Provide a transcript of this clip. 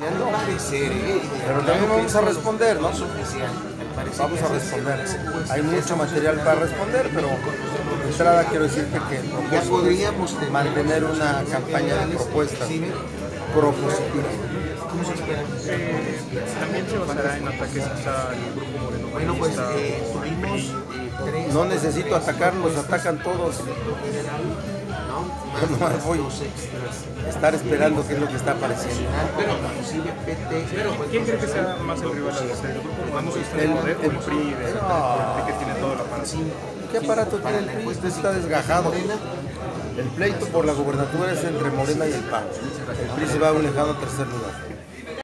Parecer, ¿eh? pero también vamos a responder, ¿no? Oficial. Vamos a responder. Hay mucho material para responder, pero de entrada quiero decirte que Ya podríamos mantener una campaña de propuestas propositivas. ¿Cómo se espera? Eh, también se basará en ataques al grupo moreno. Bueno, pues eh, tuvimos eh. No necesito atacarlos, atacan todos. ¿no? Yo nomás voy a estar esperando qué es lo que está apareciendo. Pero. ¿Quién cree que sea más el rival el grupo Moreno está El- el el- PRI de, del PRI que tiene todo el aparato? ¿Qué aparato tiene el PRI? Este está desgajado. El pleito por la gubernatura es entre Morena y el PAN. El PRI se va a un lejano tercer lugar.